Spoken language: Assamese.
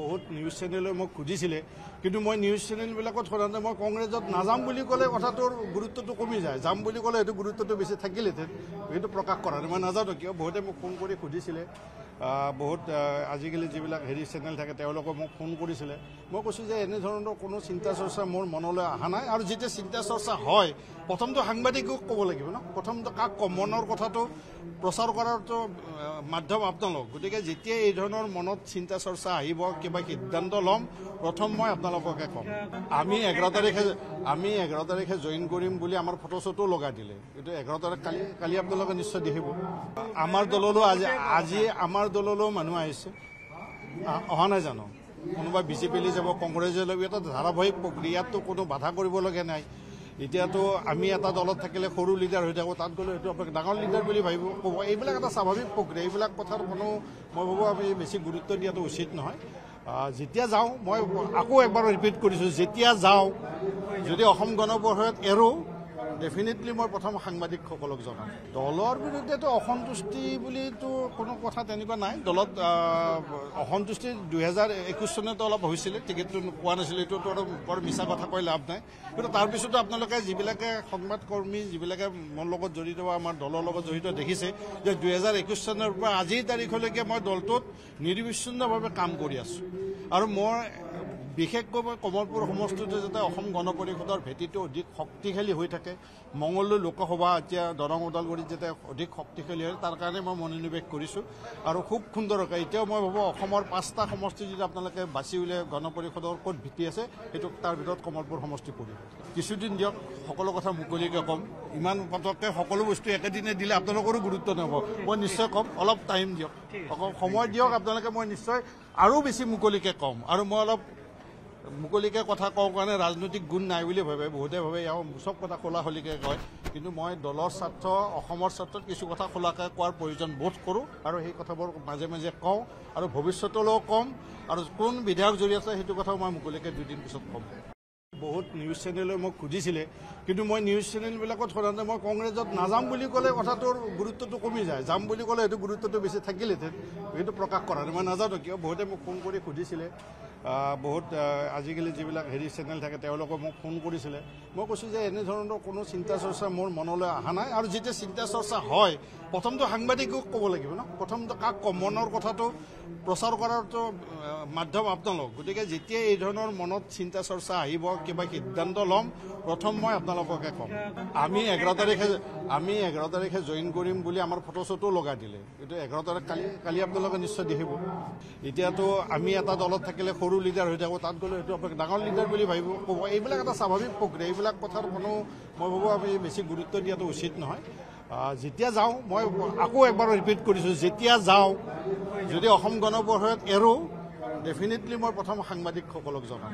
বহুত নিউজ চেনেলে মোক সুধিছিলে কিন্তু মই নিউজ চেনেলবিলাকত সাধাৰণতে মই কংগ্ৰেছত নাযাম বুলি ক'লে কথাটোৰ গুৰুত্বটো কমি যায়। যাম বুলি ক'লে সেইটো গুৰুত্বটো বেছি থাকিলেহেঁতেন সেইটো প্ৰকাশ কৰা নাই। মই নাজানো কিয়? বহুতে মোক ফোন কৰি সুধিছিলে বহুত আজিকালি যিবিলাক হেৰি চেনেল থাকে তেওঁলোকে মোক ফোন কৰিছিলে। মই কৈছোঁ যে এনেধৰণৰ কোনো চিন্তা চৰ্চা মোৰ মনলৈ অহা নাই। আৰু যেতিয়া চিন্তা চৰ্চা হয় প্ৰথমটো সাংবাদিকক ক'ব লাগিব ন? প্ৰথমটো কাক ক'ম মনৰ কথাটো প্ৰচাৰ কৰাৰতো মাধ্যম আপোনালোক গতিকে যেতিয়া এই ধৰণৰ মনত চিন্তা চৰ্চা আহিব কিবা সিদ্ধান্ত ল'ম প্ৰথম মই আপোনালোককে ক'ম। আমি এঘাৰ তাৰিখে আমি এঘাৰ তাৰিখে জইন কৰিম বুলি আমাৰ ফটো চটো লগাই দিলে। কিন্তু এঘাৰ তাৰিখ কালি কালি আপোনালোকে নিশ্চয় দেখিব। আমাৰ দললৈ আজি আজি আমাৰ দললৈও মানুহ আহিছে। অহা নাই জানো? কোনোবা বিজেপিলৈ যাব কংগ্ৰেছলৈ যাব এটা ধাৰাবাহিক প্ৰক্ৰিয়াতো কোনো বাধা কৰিবলগীয়া নাই। এতিয়াতো আমি এটা দলত থাকিলে সৰু লিডাৰ হৈ থাকোঁ তাত গ'লে সেইটো আপোনাক ডাঙৰ লিডাৰ বুলি ভাবিব ক'ব। এইবিলাক এটা স্বাভাৱিক প্ৰক্ৰিয়া এইবিলাক কথাৰ কোনো মই ভাবোঁ আমি বেছি গুৰুত্ব দিয়াটো উচিত নহয়। যেতিয়া যাওঁ মই আকৌ একবাৰ ৰিপিট কৰিছোঁ যেতিয়া যাওঁ যদি অসম গণ পৰিষদ এৰোঁ ডেফিনেটলি মই প্ৰথম সাংবাদিকসকলক জনাম। দলৰ বিৰুদ্ধেতো অসন্তুষ্টি বুলিতো কোনো কথা তেনেকুৱা নাই। দলত অসন্তুষ্টি দুহেজাৰ একৈছ চনতো অলপ হৈছিলে টিকেটটো পোৱা নাছিলে এইটোতো আৰু বৰ মিছা কথা কৈ লাভ নাই। কিন্তু তাৰপিছতো আপোনালোকে যিবিলাকে সংবাদকৰ্মী যিবিলাকে মোৰ লগত জড়িত বা আমাৰ দলৰ লগত জড়িত দেখিছে যে দুহেজাৰ একৈছ চনৰ পৰা আজিৰ তাৰিখলৈকে মই দলটোত নিৰ্বিচ্ছিন্নভাৱে কাম কৰি আছোঁ। আৰু মই বিশেষকৈ মই কমলপুৰ সমষ্টিটো যাতে অসম গণ পৰিষদৰ ভেটিটো অধিক শক্তিশালী হৈ থাকে মঙলদৈ লোকসভা এতিয়া দৰং ওদালগুৰিত যাতে অধিক শক্তিশালী হয় তাৰ কাৰণে মই মনোনিৱেশ কৰিছোঁ। আৰু খুব সুন্দৰকৈ এতিয়াও মই ভাবোঁ অসমৰ পাঁচটা সমষ্টি যদি আপোনালোকে বাছি উলিয়াই গণ পৰিষদৰ ক'ত ভিত্তি আছে সেইটো তাৰ ভিতৰত কমলপুৰ সমষ্টি পৰিব। কিছুদিন দিয়ক সকলো কথা মুকলিকৈ ক'ম। ইমান পটককৈ সকলো বস্তু একেদিনে দিলে আপোনালোকৰো গুৰুত্ব নহ'ব। মই নিশ্চয় ক'ম অলপ টাইম দিয়ক। সময় দিয়ক আপোনালোকে মই নিশ্চয় আৰু বেছি মুকলিকৈ ক'ম। আৰু মই অলপ মুকলিকৈ কথা কওঁ কাৰণে ৰাজনৈতিক গুণ নাই বুলি ভাবে বহুতে ভাবে ইয়াৰ চব কথা খোলাখুলিকৈ কয়। কিন্তু মই দলৰ স্বাৰ্থ অসমৰ স্বাৰ্থত কিছু কথা খোলাকৈ কোৱাৰ প্ৰয়োজন বোধ কৰোঁ আৰু সেই কথাবোৰ মাজে মাজে কওঁ আৰু ভৱিষ্যতলৈও ক'ম আৰু কোন বিধায়ক জড়িত আছে সেইটো কথাও মই মুকলিকৈ দুদিন পিছত ক'ম। বহুত নিউজ চেনেলে মোক সুধিছিলে কিন্তু মই নিউজ চেনেলবিলাকত সাধাৰণতে মই কংগ্ৰেছত নাযাম বুলি ক'লে কথাটোৰ গুৰুত্বটো কমি যায়। যাম বুলি ক'লে সেইটো গুৰুত্বটো বেছি থাকিলেহেঁতেন সেইটো প্ৰকাশ কৰা নাই। মই নাজানো কিয় বহুতে মোক ফোন কৰি সুধিছিলে। বহুত আজিকালি যিবিলাক হেৰি চেনেল থাকে তেওঁলোকে মোক ফোন কৰিছিলে। মই কৈছোঁ যে এনেধৰণৰ কোনো চিন্তা চৰ্চা মোৰ মনলৈ অহা নাই। আৰু যেতিয়া চিন্তা চৰ্চা হয় প্ৰথমটো সাংবাদিকক ক'ব লাগিব ন? প্ৰথমটো কাক ক'ম? মনৰ কথাটো প্ৰচাৰ কৰাৰতো মাধ্যম আপোনালোক গতিকে যেতিয়া এই ধৰণৰ মনত চিন্তা চৰ্চা আহিব কিবা সিদ্ধান্ত ল'ম প্ৰথম মই আপোনালোককে ক'ম। আমি এঘাৰ তাৰিখে আমি এঘাৰ তাৰিখে জইন কৰিম বুলি আমাৰ ফটো চটো লগাই দিলে। কিন্তু এঘাৰ তাৰিখ কালি কালি আপোনালোকে নিশ্চয় দেখিব। এতিয়াতো আমি এটা দলত থাকিলে সৰু লিডাৰ হৈ থাকোঁ তাত গ'লে সেইটো আপোনাক ডাঙৰ লিডাৰ বুলি ভাবিব ক'ব। এইবিলাক এটা স্বাভাৱিক প্ৰক্ৰিয়া। এইবিলাক কথাৰ কোনো মই ভাবোঁ আমি বেছি গুৰুত্ব দিয়াটো উচিত নহয়। যেতিয়া যাওঁ মই আকৌ একবাৰ ৰিপিট কৰিছোঁ যেতিয়া যাওঁ যদি অসম গণ পৰিষদ এৰোঁ ডেফিনেটলি মই প্ৰথম সাংবাদিকসকলক জনাম।